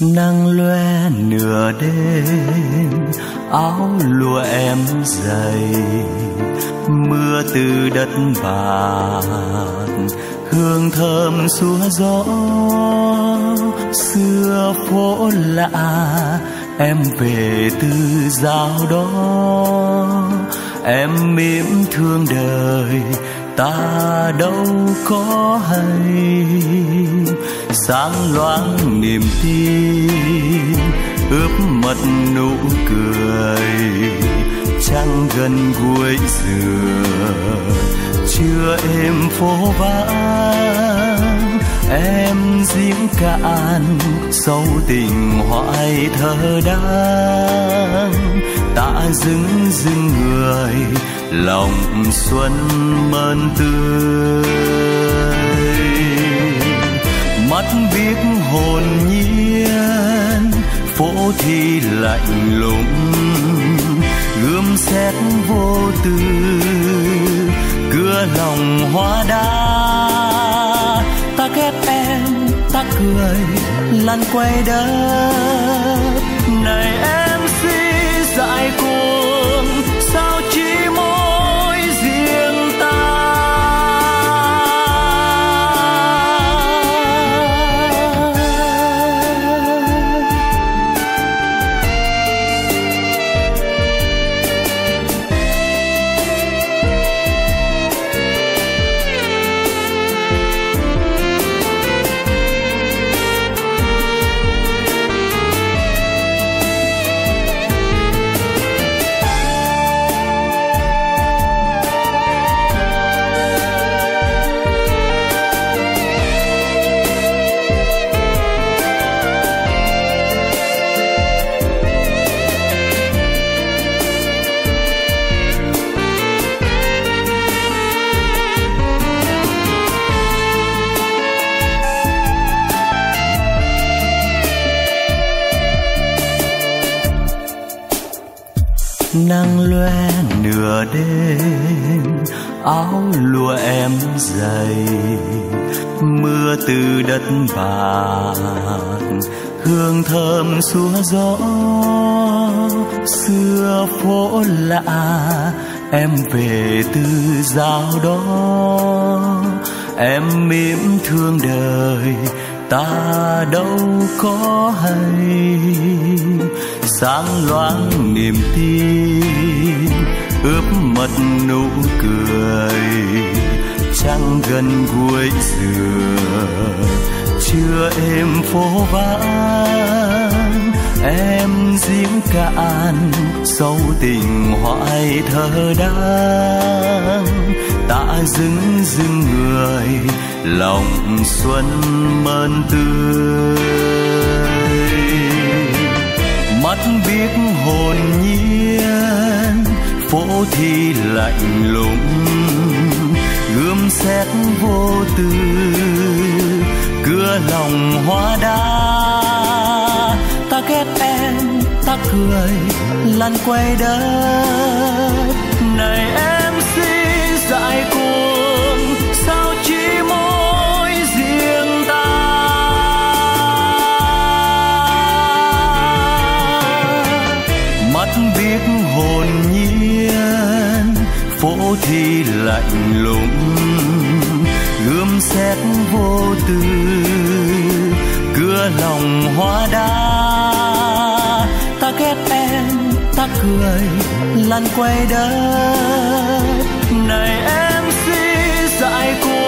nắng loe nửa đêm, áo lụa em dày, mưa từ đất bạc, hương thơm xua gió. Xưa phố lạ, em về từ giao đó em mỉm thương đời, ta đâu có hay sáng loáng niềm tin, ướp mật nụ cười. Trăng gần cuối dừa chưa êm phố vắng em diễn cạn sâu tình hoài thơ đang. Ta dưng dưng người, lòng xuân mơn tươi biết hồn nhiên, phố thì lạnh lùng, gươm xét vô tư, cưa lòng hoa đá ta ghét em, ta cười, lăn quay đất. Này em nắng loe nửa đêm, áo lụa em dày, mưa từ đất bạc hương thơm xua gió. Xưa phố lạ, em về từ giao đó em mỉm thương đời, ta đâu có hay sáng loáng niềm tin, ướp mật nụ cười. Trăng gần cuối dừa, chưa êm phố vắng em giếng cạn, sâu tình hoài thơ đang. Ta dưng dưng người, lòng xuân mơn tươi. Phố thì lạnh lùng, gươm xét vô tư, cưa lòng hoa đá. Ta ghét em, ta cười, lăn quay đất. Này em phố thì lạnh lùng, gươm xét vô tư, cưa lòng hoa đá. Ta ghét em, ta cười, lăn quay đất. Này em xin dại cuộc